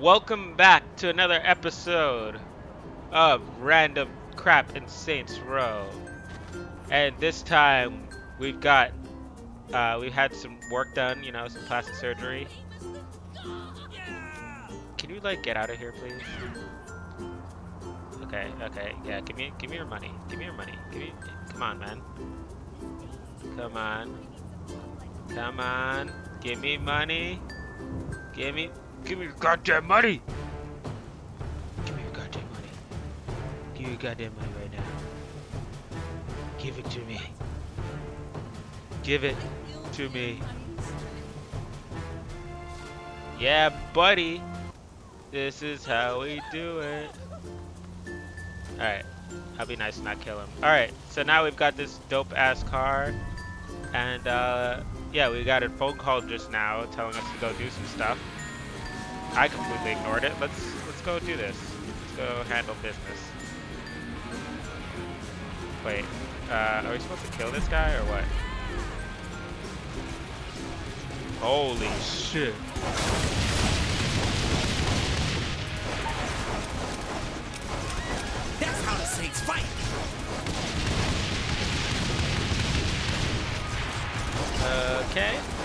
Welcome back to another episode of Random Crap in Saints Row. And this time we've got, uh, we've had some work done, you know, some plastic surgery. Can you like get out of here, please? Okay, okay, yeah. Give me, give me your money. Give me your money. Give me, come on, man. Come on. Come on. Give me money. Give me, give me your goddamn money. Give me your goddamn money. Give me your goddamn money right now. Give it to me. Give it to me. Yeah, buddy. This is how we do it. Alright. I'll be nice and not kill him. Alright, so now we've got this dope ass car. And uh yeah, we got a phone call just now telling us to go do some stuff. I completely ignored it. Let's let's go do this. Let's go handle business. Wait, uh, are we supposed to kill this guy or what? Holy shit. That's how the Saints fight. Okay.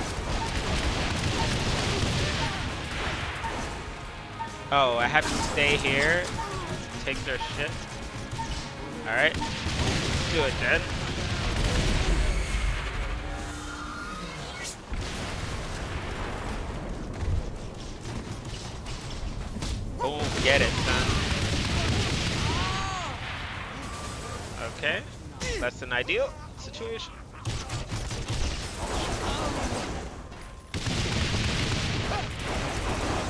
Oh, I have to stay here, take their shit. Alright. Do it then. Boom, get it, son. Okay. That's an ideal situation.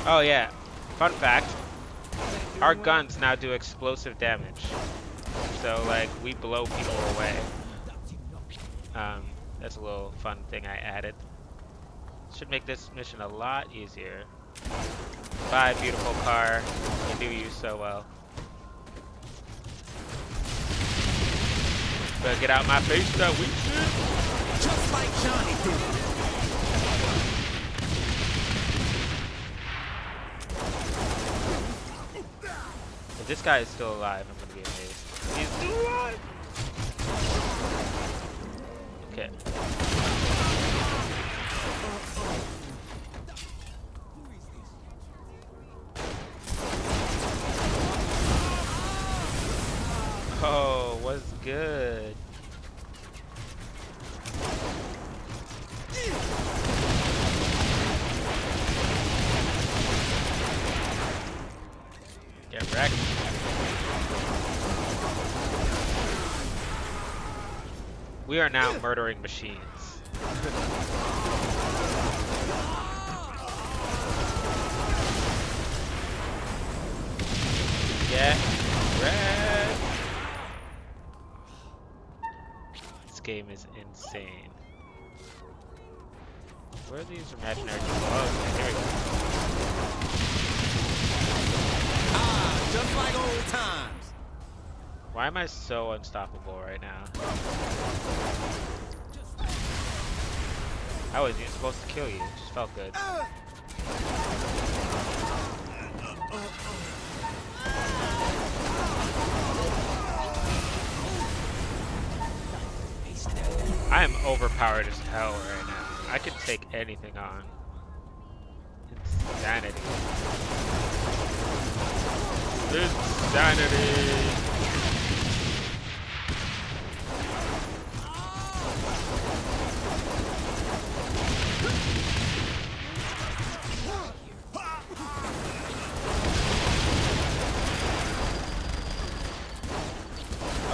Oh yeah, fun fact, our guns now do explosive damage. So like, we blow people away. Um, that's a little fun thing I added. Should make this mission a lot easier. Bye, beautiful car. I do you so well. Better get out my face, that weak shit. Just like Johnny did. If this guy is still alive, I'm gonna be amazed. He's still alive! Okay. Oh, what's good? Get wrecked. We are now murdering machines. Get wrecked. This game is insane. Where are these imaginary people? Oh, okay, here we go. Ah, just like old times. Why am I so unstoppable right now? I wasn't even supposed to kill you. It just felt good. I am overpowered as hell right now. I can take anything on. Insanity. Insanity.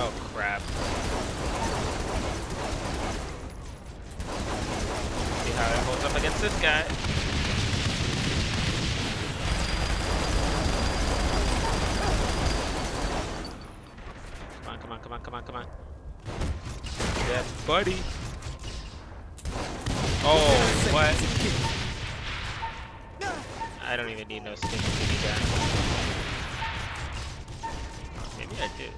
Oh crap. Holds up against this guy. Come on, come on, come on, come on, come on. Yeah, buddy. Oh, what? I don't even need no mini gun. Maybe I do.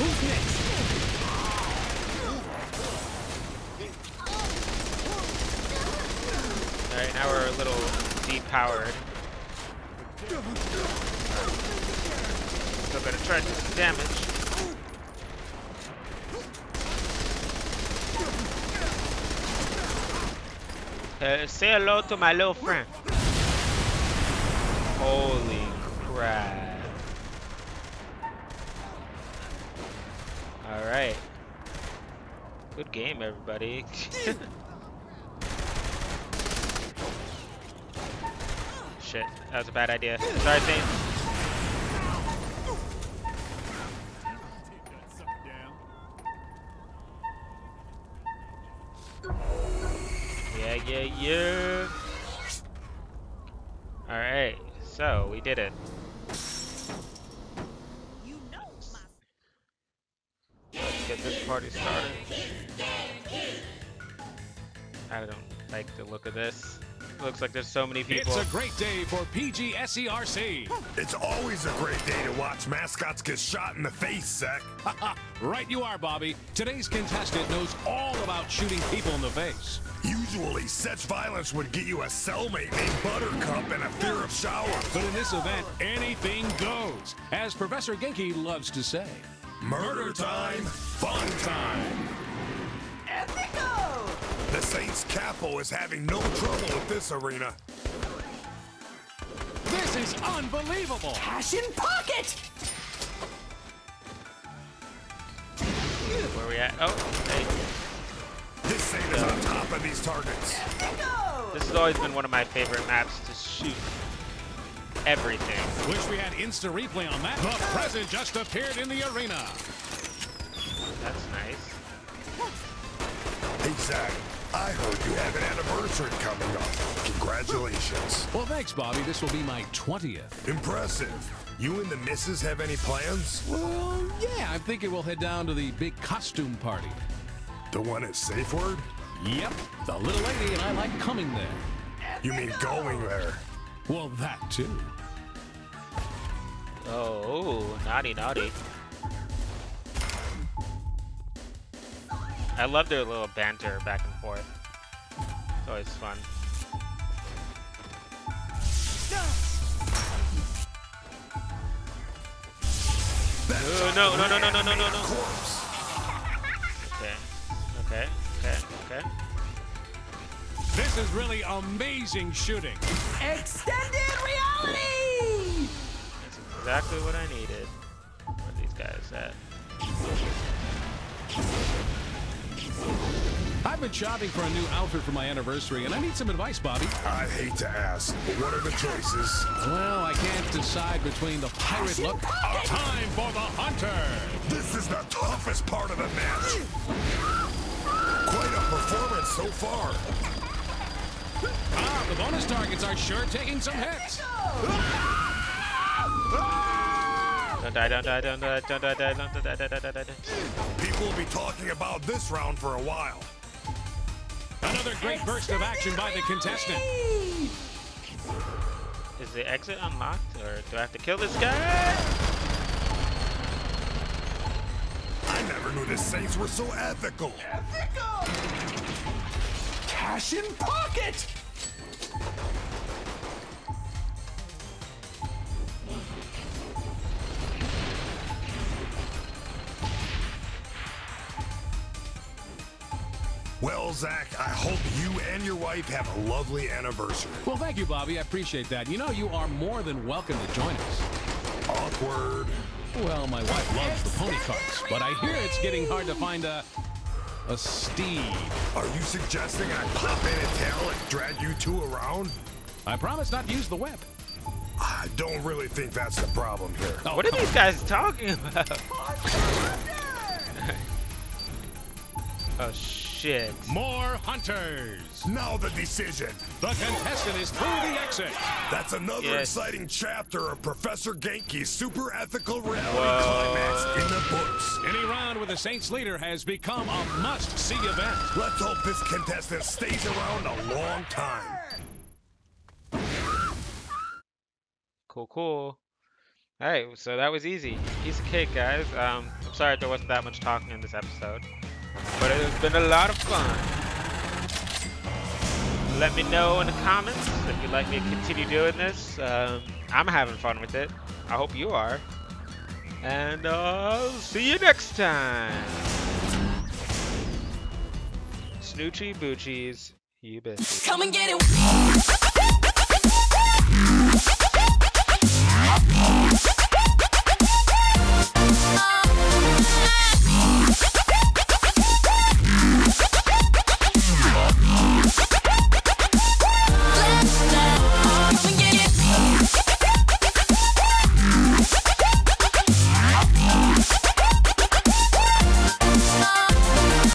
Who's next? Alright, now we're a little depowered. Still gonna try to do some damage. Uh, say hello to my little friend. Holy crap. Alright. Good game, everybody. Shit, that was a bad idea. Sorry, Saint. Yeah, yeah, yeah. Alright, so we did it. Let's get this party started. I don't like the look of this. Looks like there's so many people. It's a great day for PGSERC. It's always a great day to watch mascots get shot in the face, Zach. right you are, Bobby. Today's contestant knows all about shooting people in the face. Usually, such violence would get you a cellmate named Buttercup and a fear of showers. But in this event, anything goes, as Professor Genki loves to say. Murder time, fun time. The Saints Capo is having no trouble with this arena. This is unbelievable. Cash in pocket! Where are we at? Oh, hey. This Saint is on top of these targets. This has always been one of my favorite maps to shoot everything. Wish we had instant replay on that. The present just appeared in the arena. That's nice. Hey, Zach, I heard you have an anniversary coming up. Congratulations. Well, thanks, Bobby. This will be my 20th. Impressive. You and the missus have any plans? Well, yeah, I'm thinking we'll head down to the big costume party. The one at Safe Word? Yep, the little lady and I like coming there. You mean going there? Well, that too. Oh, naughty, naughty. I love their little banter back and forth. It's always fun. Oh, no, no, no, no, no, no, no, no. Corpse. Okay, okay, okay, okay. This is really amazing shooting. Extended reality! That's exactly what I needed. Where are these guys at? I've been shopping for a new outfit for my anniversary, and I need some advice, Bobby. I hate to ask, but what are the choices? Well, I can't decide between the pirate look. Time for the hunter. This is the toughest part of the match. Quite a performance so far. Ah, the bonus targets are sure taking some hits. Don't die, don't die, don't die, don't die, don't die, don't die, don't die, don't die, don't die. People will be talking about this round for a while. Another great burst of action by the contestant. Is the exit unlocked, or do I have to kill this guy? I never knew the Saints were so ethical. Cash in pocket! Well, Zach, I hope you and your wife have a lovely anniversary. Well, thank you, Bobby. I appreciate that. You know, you are more than welcome to join us. Awkward. Well, my wife loves the pony carts, but I hear it's getting hard to find a a steed. Are you suggesting I pop in a tail and drag you two around? I promise not to use the whip. I don't really think that's the problem here. Oh, What are these guys talking about? oh shit. On. More hunters. Now the decision. The contestant is through the exit. That's another Yes. exciting chapter of Professor Genki's super ethical reality Whoa. climax in the books. Any round with the Saints leader has become a must-see event. Let's hope this contestant stays around a long time. Cool, cool. Alright, so that was easy. Piece of cake, guys. Um, I'm sorry there wasn't that much talking in this episode, but it has been a lot of fun. Let me know in the comments if you'd like me to continue doing this. Um, I'm having fun with it. I hope you are. And uh, see you next time. Snoochie Boochies, you bitches. Come and get it.